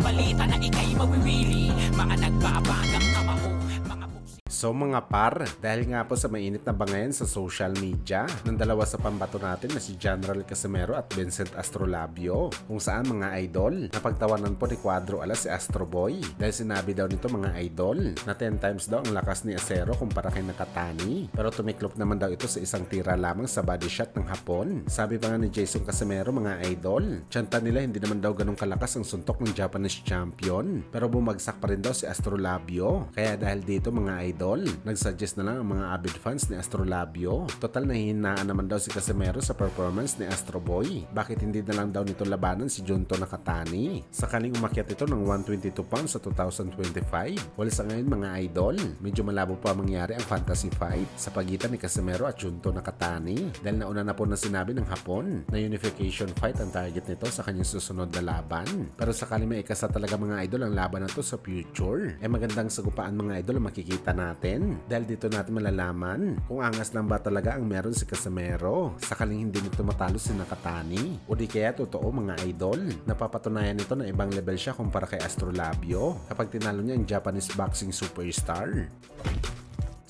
balita na ikay mawiwili. Mga buksi So mga par, dahil nga po sa mainit na bangayan sa social media ng dalawa sa pambato natin na si General Casimero at Vincent Astrolabio kung saan mga idol napagtawanan po ni Cuadro Alas si Astro Boy. Dahil sinabi daw nito mga idol na 10 times daw ang lakas ni Acero kumpara kay Nakatani. Pero tumiklop naman daw ito sa isang tira lamang sa body shot ng hapon. Sabi pa nga ni Jason Casimero mga idol, tiyanta nila hindi naman daw ganun kalakas ang suntok ng Japanese champion. Pero bumagsak pa rin daw si Astrolabio. Kaya dahil dito mga idol nagsuggest na lang ang mga avid fans ni Astrolabio. Total nahihinaan naman daw si Casimero sa performance ni Astro Boy. Bakit hindi na lang daw nito labanan si Junto Nakatani? Sakaling umakyat ito ng 122 pounds sa 2025. Wala sa ngayon mga idol, medyo malabo pa mangyari ang fantasy fight sa pagitan ni Casimero at Junto Nakatani. Dahil nauna na po na sinabi ng Hapon na unification fight ang target nito sa kanyang susunod na laban. Pero sakaling may ikasa talaga mga idol ang laban na to sa future, eh magandang sagupaan mga idol ang makikita natin dahil dito natin malalaman kung angas lang ba talaga ang meron si Casimero. Sakaling hindi nito matalo si Nakatani. O di kaya totoo mga idol napapatunayan nito na ibang level siya kumpara kay Astrolabio kapag tinalo niya ang Japanese boxing superstar.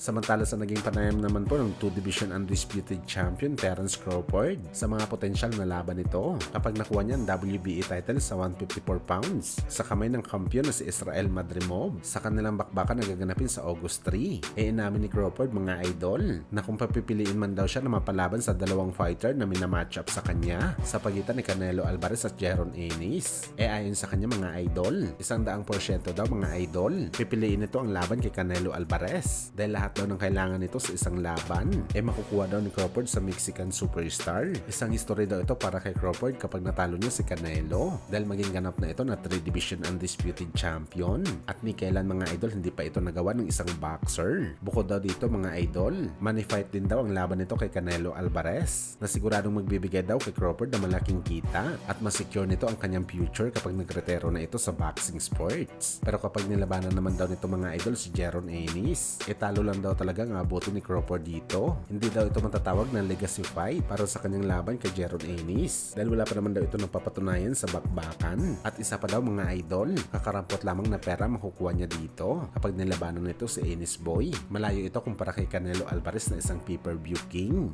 Samantala sa naging panayam naman po ng 2 Division Undisputed Champion Terence Crawford sa mga potensyal na laban nito kapag nakuha niya ang WBA title sa 154 pounds sa kamay ng kampiyon na si Israel Madrimov sa kanilang bakbakan na gaganapin sa August 3. E inamin ni Crawford mga idol na kung papipiliin man daw siya na mapalaban sa dalawang fighter na minamatch up sa kanya sa pagitan ni Canelo Alvarez at Jaron Ennis. E ayon sa kanya mga idol, isang daang porsyento daw mga idol, pipiliin nito ang laban kay Canelo Alvarez dahil lahat daw ng kailangan nito sa isang laban eh makukuha daw ni Crawford sa Mexican superstar. Isang history daw ito para kay Crawford kapag natalo niya si Canelo dahil maging ganap na ito na 3 division undisputed champion at ni kailan mga idol hindi pa ito nagawa ng isang boxer. Bukod daw dito mga idol, money fight din daw ang laban nito kay Canelo Alvarez na siguradong magbibigay daw kay Crawford ng malaking kita at masecure nito ang kanyang future kapag nagretero na ito sa boxing sports. Pero kapag nilabanan naman daw nito mga idol si Jaron Ennis, e talo daw talaga ang abuto ni Crawford dito. Hindi daw ito matatawag na legacy fight para sa kanyang laban kay Jaron Ennis dahil wala pa naman daw ito napapatunayan sa bakbakan. At isa pa daw mga idol, kakarampot lamang na pera makukuha niya dito kapag nilabanan nito si Ennis Boy. Malayo ito kumpara kay Canelo Alvarez na isang pay-per-view king.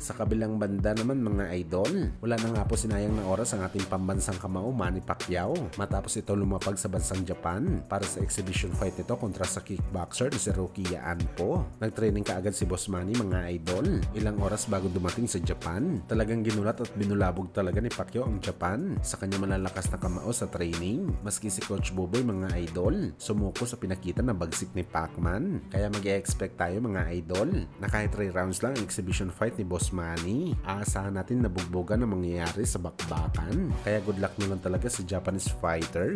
Sa kabilang banda naman mga idol, wala na nga po sinayang na oras ang ating pambansang kamao Manny Pacquiao matapos ito lumapag sa bansang Japan para sa exhibition fight nito kontra sa kickboxer si Rokia Anpo. Nagtraining kaagad si Boss Manny mga idol. Ilang oras bago dumating sa Japan, talagang ginulat at binulabog talaga ni Pacquiao ang Japan sa kanya malalakas na kamao sa training. Maski si Coach Boboy mga idol, sumuko sa pinakita na bagsik ni Pacman. Kaya mag-expect tayo mga idol na kahit 3 rounds lang ang exhibition fight ni Boss Manny, aasahan natin na bugbogan ang mangyayari sa bakbakan. Kaya good luck na lang talaga sa Japanese fighter.